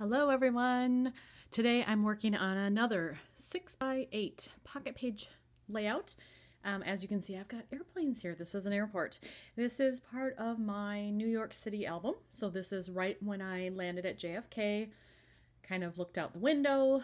Hello everyone! Today I'm working on another 6 by 8 pocket page layout. Um, as you can see I've got airplanes here. This is an airport. This is part of my New York City album. So this is right when I landed at JFK, kind of looked out the window,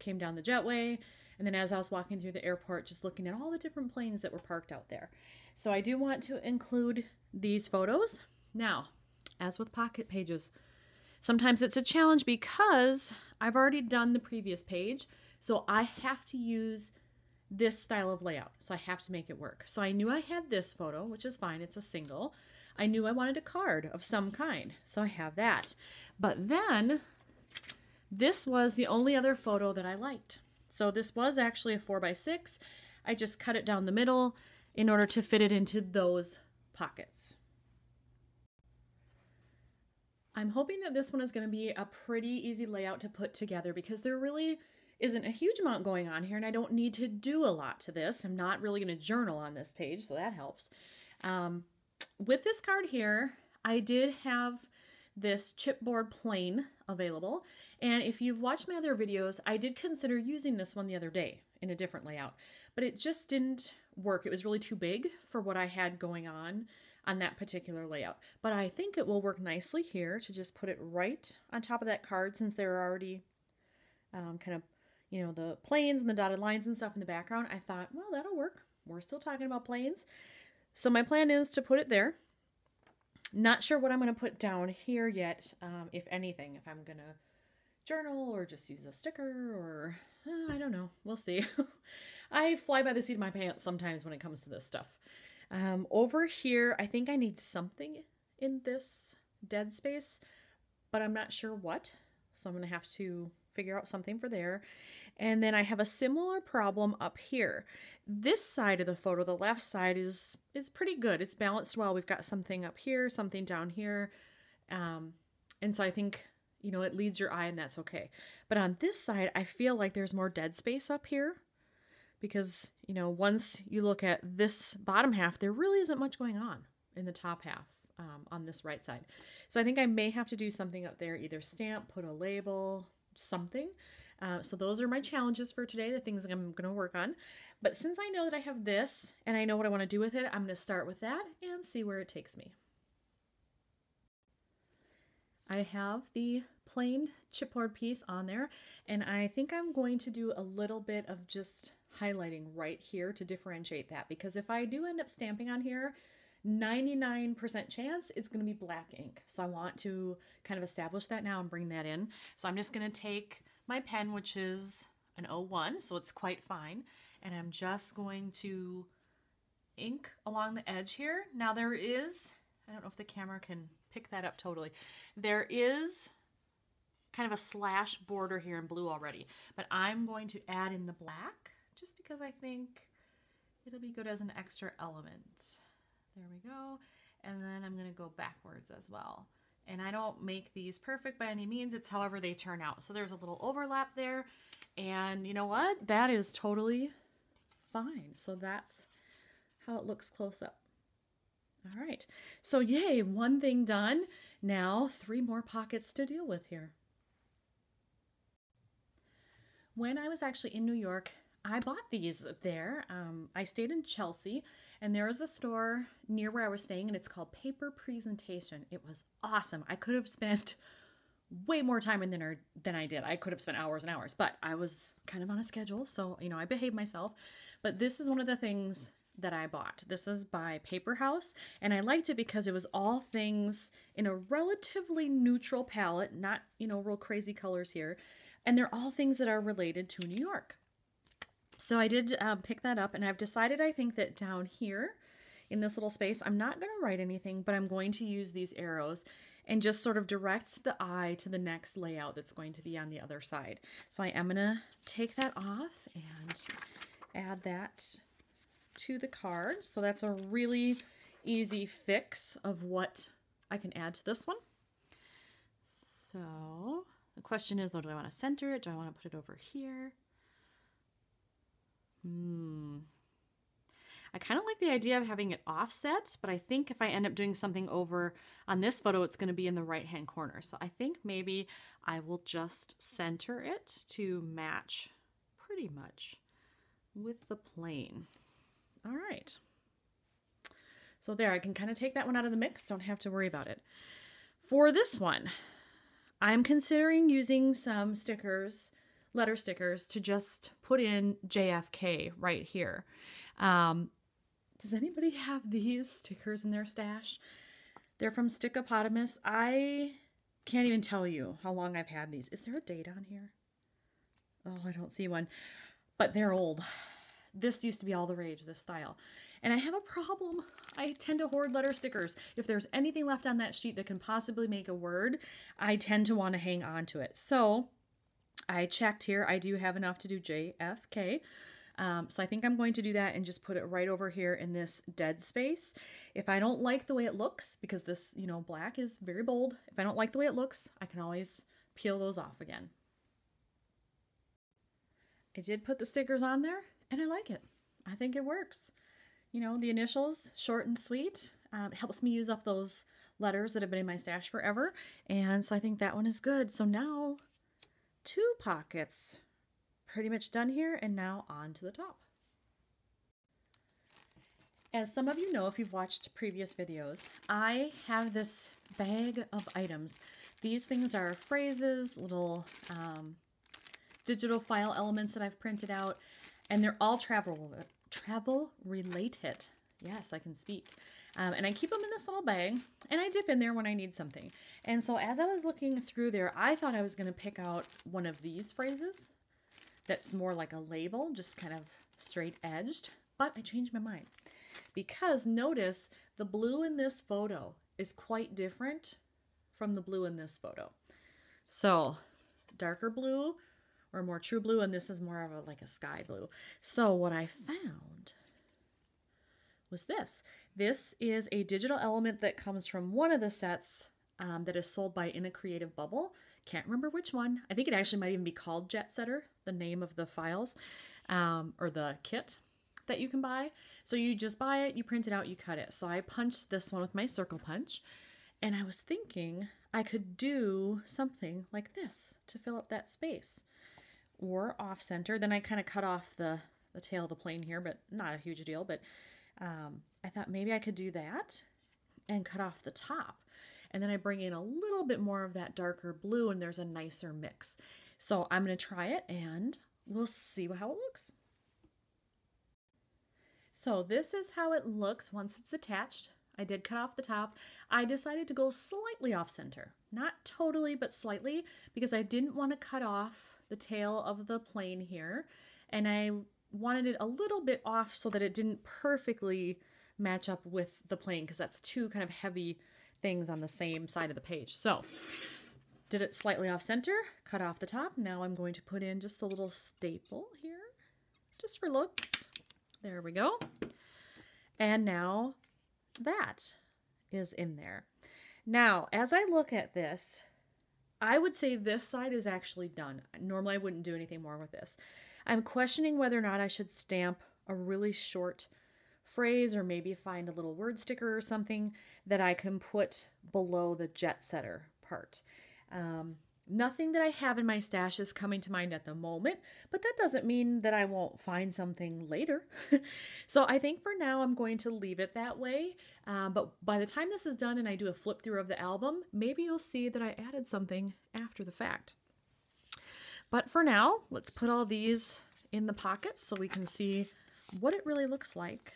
came down the jetway, and then as I was walking through the airport just looking at all the different planes that were parked out there. So I do want to include these photos. Now, as with pocket pages, Sometimes it's a challenge because I've already done the previous page, so I have to use this style of layout. So I have to make it work. So I knew I had this photo, which is fine, it's a single. I knew I wanted a card of some kind, so I have that. But then this was the only other photo that I liked. So this was actually a 4 by 6 I just cut it down the middle in order to fit it into those pockets. I'm hoping that this one is going to be a pretty easy layout to put together because there really isn't a huge amount going on here and I don't need to do a lot to this. I'm not really going to journal on this page, so that helps. Um, with this card here, I did have this chipboard plane available. And if you've watched my other videos, I did consider using this one the other day in a different layout, but it just didn't work. It was really too big for what I had going on on that particular layout. But I think it will work nicely here to just put it right on top of that card since there are already um, kind of, you know, the planes and the dotted lines and stuff in the background. I thought, well, that'll work. We're still talking about planes. So my plan is to put it there. Not sure what I'm going to put down here yet, um, if anything, if I'm going to journal or just use a sticker or uh, I don't know. We'll see. I fly by the seat of my pants sometimes when it comes to this stuff. Um, over here, I think I need something in this dead space, but I'm not sure what. So I'm going to have to figure out something for there. And then I have a similar problem up here. This side of the photo, the left side, is is pretty good. It's balanced well. We've got something up here, something down here. Um, and so I think, you know, it leads your eye and that's okay. But on this side, I feel like there's more dead space up here because, you know, once you look at this bottom half, there really isn't much going on in the top half um, on this right side. So I think I may have to do something up there, either stamp, put a label, something. Uh, so those are my challenges for today, the things I'm going to work on. But since I know that I have this and I know what I want to do with it, I'm going to start with that and see where it takes me. I have the plain chipboard piece on there and I think I'm going to do a little bit of just highlighting right here to differentiate that because if I do end up stamping on here, 99% chance it's going to be black ink. So I want to kind of establish that now and bring that in. So I'm just going to take my pen, which is an 01, so it's quite fine, and I'm just going to ink along the edge here. Now there is, I don't know if the camera can pick that up totally, there is kind of a slash border here in blue already, but I'm going to add in the black just because I think it'll be good as an extra element. There we go. And then I'm gonna go backwards as well. And I don't make these perfect by any means, it's however they turn out. So there's a little overlap there. And you know what? That is totally fine. So that's how it looks close up. All right, so yay, one thing done. Now three more pockets to deal with here. When I was actually in New York, I bought these there. Um, I stayed in Chelsea, and there was a store near where I was staying, and it's called Paper Presentation. It was awesome. I could have spent way more time in dinner than I did. I could have spent hours and hours, but I was kind of on a schedule, so you know I behaved myself. But this is one of the things that I bought. This is by Paper House, and I liked it because it was all things in a relatively neutral palette, not you know real crazy colors here, and they're all things that are related to New York. So I did um, pick that up and I've decided I think that down here in this little space, I'm not going to write anything, but I'm going to use these arrows and just sort of direct the eye to the next layout that's going to be on the other side. So I am going to take that off and add that to the card. So that's a really easy fix of what I can add to this one. So the question is though, do I want to center it? Do I want to put it over here? Hmm. I kind of like the idea of having it offset, but I think if I end up doing something over on this photo, it's going to be in the right hand corner. So I think maybe I will just center it to match pretty much with the plane. All right. So there, I can kind of take that one out of the mix. Don't have to worry about it. For this one, I'm considering using some stickers, letter stickers, to just put in JFK right here. Um, does anybody have these stickers in their stash? They're from Stickopotamus. I can't even tell you how long I've had these. Is there a date on here? Oh, I don't see one. But they're old. This used to be all the rage, this style. And I have a problem. I tend to hoard letter stickers. If there's anything left on that sheet that can possibly make a word, I tend to want to hang on to it. So I checked here. I do have enough to do JFK. Um, so I think I'm going to do that and just put it right over here in this dead space. If I don't like the way it looks, because this, you know, black is very bold. If I don't like the way it looks, I can always peel those off again. I did put the stickers on there and I like it. I think it works. You know, the initials, short and sweet, um, helps me use up those letters that have been in my stash forever. And so I think that one is good. So now two pockets pretty much done here and now on to the top. As some of you know, if you've watched previous videos, I have this bag of items. These things are phrases, little um, digital file elements that I've printed out, and they're all travel travel related. Yes, I can speak. Um, and I keep them in this little bag, and I dip in there when I need something. And so as I was looking through there, I thought I was going to pick out one of these phrases that's more like a label, just kind of straight edged, but I changed my mind. Because notice the blue in this photo is quite different from the blue in this photo. So darker blue or more true blue, and this is more of a like a sky blue. So what I found was this. This is a digital element that comes from one of the sets um, that is sold by In a Creative Bubble. Can't remember which one. I think it actually might even be called Jet Setter, the name of the files um, or the kit that you can buy. So you just buy it, you print it out, you cut it. So I punched this one with my circle punch and I was thinking I could do something like this to fill up that space or off center. Then I kind of cut off the, the tail of the plane here, but not a huge deal. But um, I thought maybe I could do that and cut off the top. And then I bring in a little bit more of that darker blue and there's a nicer mix. So I'm going to try it and we'll see how it looks. So this is how it looks once it's attached. I did cut off the top. I decided to go slightly off center. Not totally, but slightly, because I didn't want to cut off the tail of the plane here. And I wanted it a little bit off so that it didn't perfectly match up with the plane, because that's two kind of heavy things on the same side of the page. So did it slightly off center, cut off the top. Now I'm going to put in just a little staple here, just for looks. There we go. And now that is in there. Now, as I look at this, I would say this side is actually done. Normally I wouldn't do anything more with this. I'm questioning whether or not I should stamp a really short phrase or maybe find a little word sticker or something that I can put below the jet setter part. Um, nothing that I have in my stash is coming to mind at the moment, but that doesn't mean that I won't find something later. so I think for now I'm going to leave it that way. Um, but by the time this is done and I do a flip through of the album, maybe you'll see that I added something after the fact. But for now, let's put all these in the pockets so we can see what it really looks like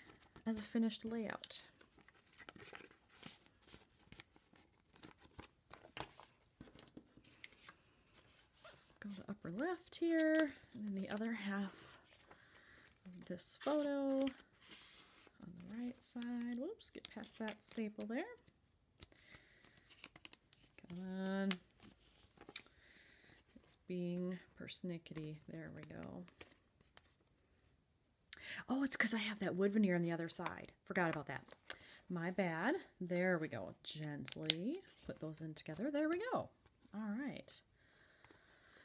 as a finished layout. Go to upper left here, and then the other half of this photo on the right side. Whoops, get past that staple there. Come on. Being persnickety. There we go. Oh, it's because I have that wood veneer on the other side. Forgot about that. My bad. There we go. Gently put those in together. There we go. All right.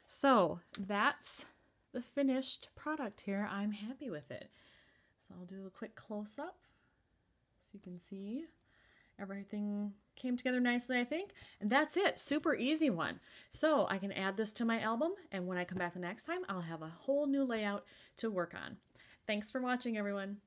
So that's the finished product here. I'm happy with it. So I'll do a quick close-up so you can see everything came together nicely, I think. And that's it, super easy one. So I can add this to my album, and when I come back the next time, I'll have a whole new layout to work on. Thanks for watching, everyone.